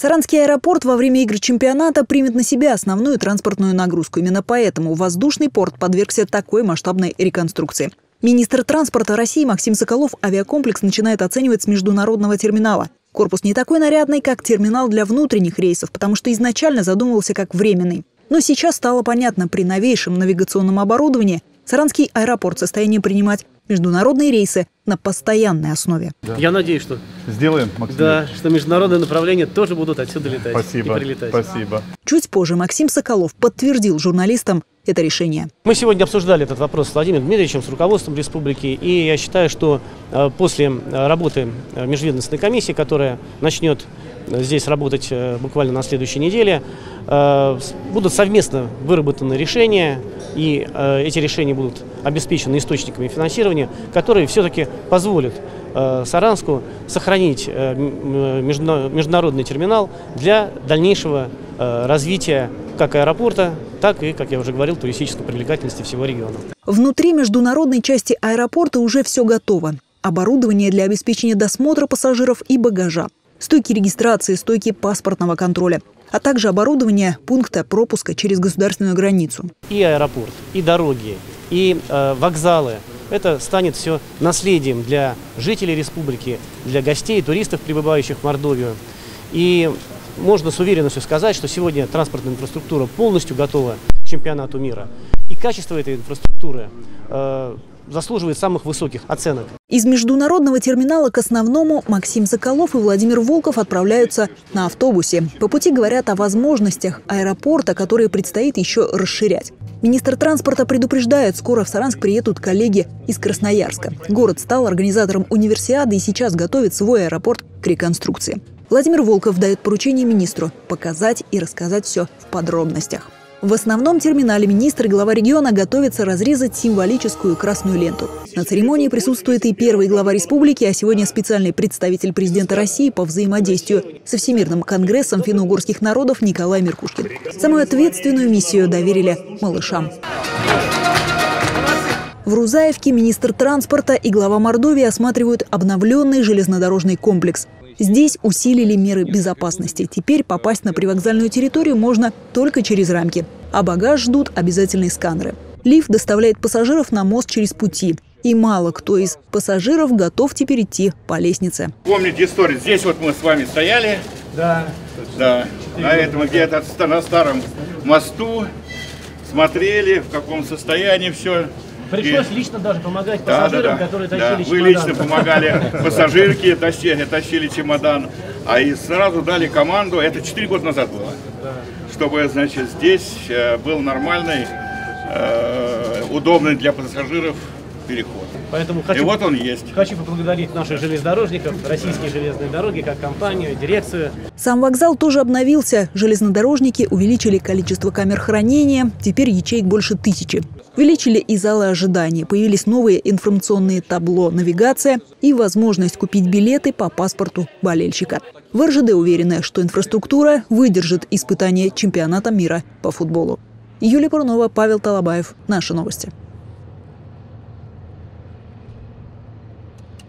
Саранский аэропорт во время игр чемпионата примет на себя основную транспортную нагрузку. Именно поэтому воздушный порт подвергся такой масштабной реконструкции. Министр транспорта России Максим Соколов авиакомплекс начинает оценивать с международного терминала. Корпус не такой нарядный, как терминал для внутренних рейсов, потому что изначально задумывался как временный. Но сейчас стало понятно, при новейшем навигационном оборудовании Саранский аэропорт в состоянии принимать международные рейсы на постоянной основе. Да. Я надеюсь, что сделаем, Максим. Да, что международные направления тоже будут отсюда летать Спасибо. и прилетать. Спасибо. Чуть позже Максим Соколов подтвердил журналистам это решение. Мы сегодня обсуждали этот вопрос с Владимиром Дмитриевичем, с руководством республики, и я считаю, что э, после э, работы э, межведомственной комиссии, которая начнет здесь работать буквально на следующей неделе, будут совместно выработаны решения, и эти решения будут обеспечены источниками финансирования, которые все-таки позволят Саранску сохранить международный терминал для дальнейшего развития как аэропорта, так и, как я уже говорил, туристической привлекательности всего региона. Внутри международной части аэропорта уже все готово. Оборудование для обеспечения досмотра пассажиров и багажа, стойки регистрации, стойки паспортного контроля, а также оборудование пункта пропуска через государственную границу. И аэропорт, и дороги, и э, вокзалы. Это станет все наследием для жителей республики, для гостей, туристов, прибывающих в Мордовию. И можно с уверенностью сказать, что сегодня транспортная инфраструктура полностью готова к чемпионату мира. И качество этой инфраструктуры э, заслуживает самых высоких оценок. Из международного терминала к основному Максим Соколов и Владимир Волков отправляются на автобусе. По пути говорят о возможностях аэропорта, которые предстоит еще расширять. Министр транспорта предупреждает, скоро в Саранск приедут коллеги из Красноярска. Город стал организатором универсиады и сейчас готовит свой аэропорт к реконструкции. Владимир Волков дает поручение министру показать и рассказать все в подробностях. В основном терминале министр и глава региона готовятся разрезать символическую красную ленту. На церемонии присутствует и первый глава республики, а сегодня специальный представитель президента России по взаимодействию со Всемирным конгрессом финно-угорских народов Николай Меркушкин. Самую ответственную миссию доверили малышам. В Рузаевке министр транспорта и глава Мордовии осматривают обновленный железнодорожный комплекс. Здесь усилили меры безопасности. Теперь попасть на привокзальную территорию можно только через рамки. А багаж ждут обязательные сканеры. Лифт доставляет пассажиров на мост через пути. И мало кто из пассажиров готов теперь идти по лестнице. Помните историю? Здесь вот мы с вами стояли. Да. Да. На этом где-то на старом мосту смотрели, в каком состоянии все. Пришлось и... лично даже помогать пассажирам, да, да, которые тащили да. чемодан. Вы лично помогали пассажирке, тащили, тащили чемодан. А и сразу дали команду, это 4 года назад было, чтобы, значит, здесь э, был нормальный, э, удобный для пассажиров переход. Поэтому хочу, и вот он есть. Хочу поблагодарить наших железнодорожников, российские железные дороги, как компанию, дирекцию. Сам вокзал тоже обновился. Железнодорожники увеличили количество камер хранения. Теперь ячеек больше тысячи. Увеличили и залы ожидания. Появились новые информационные табло, навигация и возможность купить билеты по паспорту болельщика. В РЖД уверены, что инфраструктура выдержит испытание чемпионата мира по футболу. Юлия Пурнова, Павел Талабаев. Наши новости.